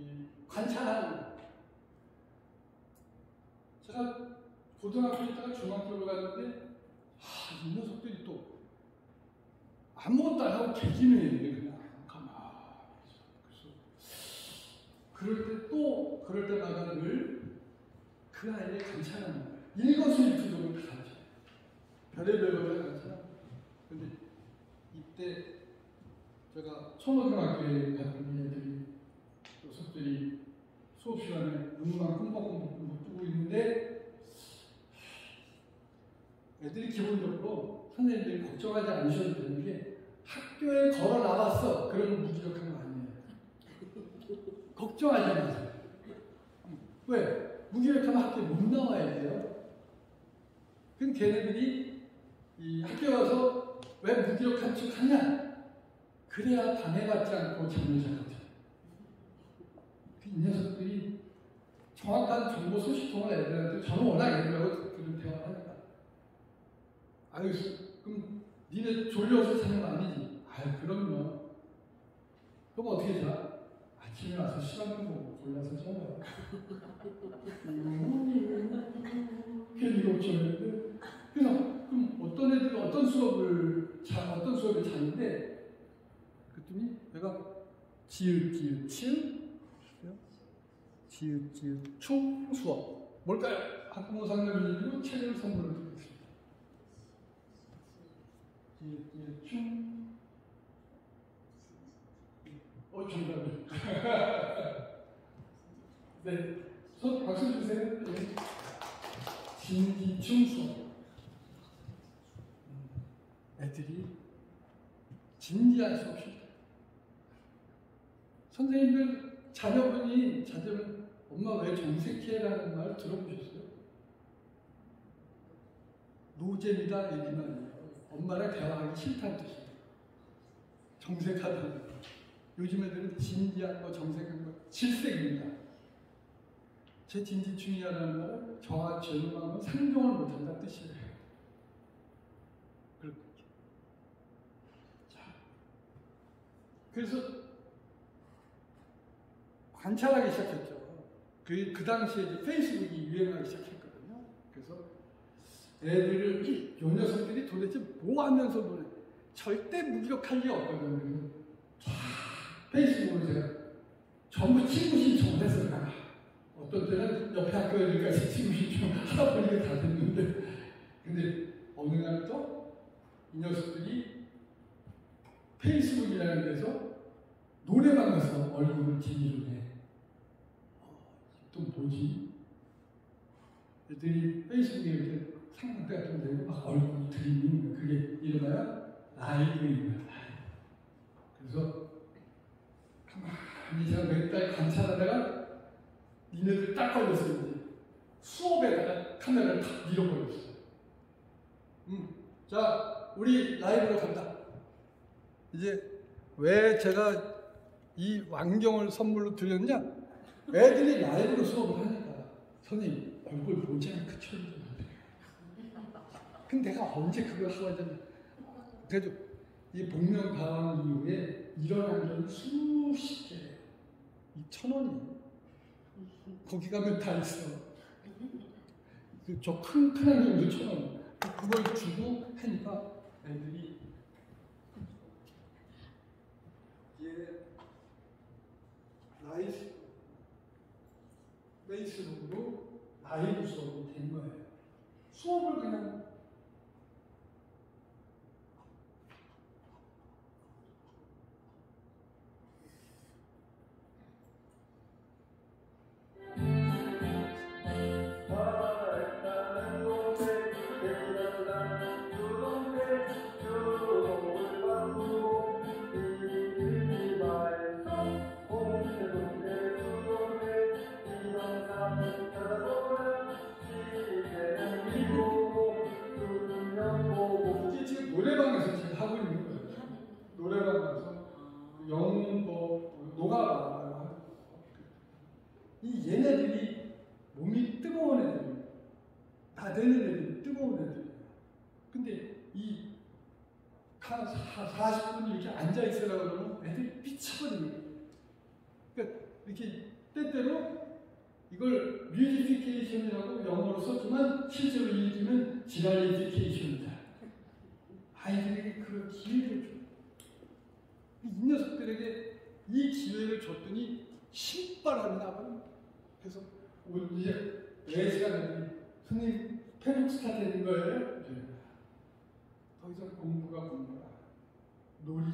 이 관찰하는. 제가 고등학교 있다가 중학교로 갔는데 아, 이 녀석들이 또 아무것도 안 하고 개기는 그냥 가만히 그래서 그럴 때 또 그럴 때마다 늘 그 아이를 관찰하는 거예요. 일거수일투족을 다 가르쳐요. 별의별 것을 가르쳐요. 근데 이때 제가 초등학교에 갔더니 애들이 녀석들이 수업 시간에 눈만 끔뻑끔뻑 뜨고 있는데 애들이 기본적으로 선생님들이 걱정하지 않으셔도 되는 게 학교에 걸어 나왔어. 그러면 무기력한 거 아니에요. 걱정하지 마세요. 왜? 무기력하면 학교에 못 나와야 돼요. 그럼 걔네들이 이 학교 가서 왜 무기력한 척 하냐? 그래야 방해받지 않고 잠을 잘 거죠. 이 녀석들이 정확한 정보 소식통을 애들한테 저는 워낙 애들하고 그런 대화를 하니까 아유 그럼 니네 졸려서 자는 거 아니지? 아유 그럼요. 그럼 어떻게 자? 아침에 와서 시간 보고 골라서 자요. 괜히 걱정했는데 그래서 그럼 어떤 애들은 어떤 수업을 자 어떤 수업을 자는데 그랬더니 내가 지읒 지읒 치읒 지읒 지읒 충 수업 뭘까요? 학부모 상담인이고 책을 선물로 드리겠습니다. 지읒 지읒 충 어, 정답이. 네. 손 박수 주세요. 네. 진기 충 수업. 음, 애들이 진지한 수업입니다. 선생님들 자녀분이 자녀분 엄마 왜 정색해라는 말 들어보셨어요? 노잼이다 얘기만. 엄마랑 대화하기 싫다는 뜻이에요. 정색하다는 거. 요즘 애들은 진지한 거, 정색한 거, 질색입니다. 제 진지충이라는 말은 저와 죄송한 상종을 못한다 뜻이에요. 그렇죠. 자, 그래서 관찰하기 시작했죠. 그, 그 당시에 페이스북이 유행하기 시작했거든요. 그래서 애들을, 요 녀석들이 도대체 뭐 하면서 노래, 절대 무기력할 리 없거든요. 자, 페이스북으로 제가 전부 친구 신청을. 나 어떤 때는 옆에 학교 애들까지 친구 신청 하다 보니까 다 됐는데, 근데 어느 날 또 이 녀석들이 페이스북이라는 데서 노래방 가서 얼굴을 진위로 해. 또 뭐지? 애들이 페이스북에 이렇게 상태 같은 데 막 얼굴 들이미는 그게 일어나요? 라이브인 거야. 그래서 가만히 달 관찰하다가 니네들 딱 걸렸어요, 이제. 수업에다가 카메라를 탁 밀어버렸어요. 음. 자, 우리 라이브로 간다. 이제 왜 제가 이 왕경을 선물로 드렸냐? 애들이 라이브로 수업을 하니까 선생님 얼굴 모자이크 처리 좀 하세요. 근데 내가 언제 그걸 하고 하잖아. 그래도 이 복면가왕 이후에 일어난 적이 수십 개. 이천 원이 거기 가면 다 있어. 저큰 큰 안경도 천 원. 그걸 주고 하니까 애들이 얘 라이스 페이스북으로 라이브 수업이 된 거예요. 수업을 그냥 노래방에서 지금 하고 있는 거예요. 노래방 가서 영문법, 노가라고 하는 거. 이 얘네들이 몸이 뜨거운 애들이에요. 나대는 애들이 뜨거운 애들이에요. 근데 이 40분 이렇게 앉아있으라고 그러면 애들이 미쳐버리는 거예요. 그러니까 이렇게 때때로 이걸 musification이라고 영어로 썼지만 실제로 읽기는 지랄리피케이션이다. 아이들에게 그런 기회를 줘. 이 녀석들에게 이 기회를 줬더니 신바람이 나버려. 그래서 오늘 이제 내 시간에 손님 페북스타 되는 거예요? 네. 더 이상 공부가 공부라. 놀이